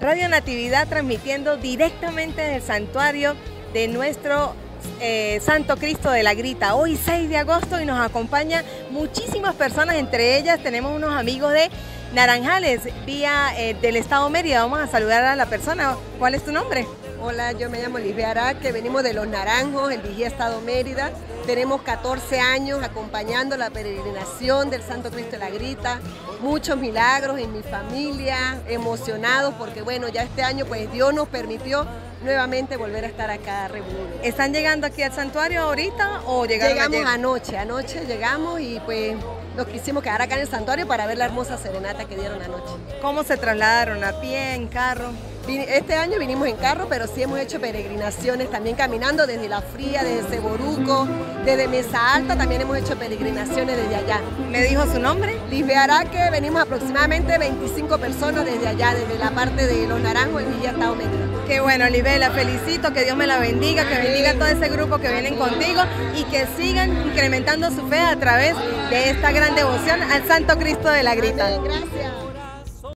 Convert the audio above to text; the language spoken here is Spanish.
Radio Natividad transmitiendo directamente del santuario de nuestro eh, Santo Cristo de la Grita. Hoy 6 de agosto y nos acompañan muchísimas personas, entre ellas tenemos unos amigos de Naranjales, vía eh, del Estado Mérida. Vamos a saludar a la persona. ¿Cuál es tu nombre? Hola, yo me llamo Lisbeth Araque, venimos de Los Naranjos, el Vigía Estado Mérida. Tenemos 14 años acompañando la peregrinación del Santo Cristo de la Grita. Muchos milagros en mi familia, emocionados porque bueno, ya este año pues Dios nos permitió nuevamente volver a estar acá reunidos. ¿Están llegando aquí al santuario ahorita o llegaron Llegamos anoche, anoche llegamos y pues nos quisimos quedar acá en el santuario para ver la hermosa serenata que dieron anoche. ¿Cómo se trasladaron? ¿A pie, en carro? Este año vinimos en carro, pero sí hemos hecho peregrinaciones también caminando desde La Fría, desde Ceboruco, desde Mesa Alta, también hemos hecho peregrinaciones desde allá. ¿Me dijo su nombre? Lisbe Araque, venimos aproximadamente 25 personas desde allá, desde la parte de Los Naranjos, el Villa Medio. Qué bueno, Lisbe, la felicito, que Dios me la bendiga, que bendiga a todo ese grupo que vienen contigo y que sigan incrementando su fe a través de esta gran devoción al Santo Cristo de la Grita. gracias.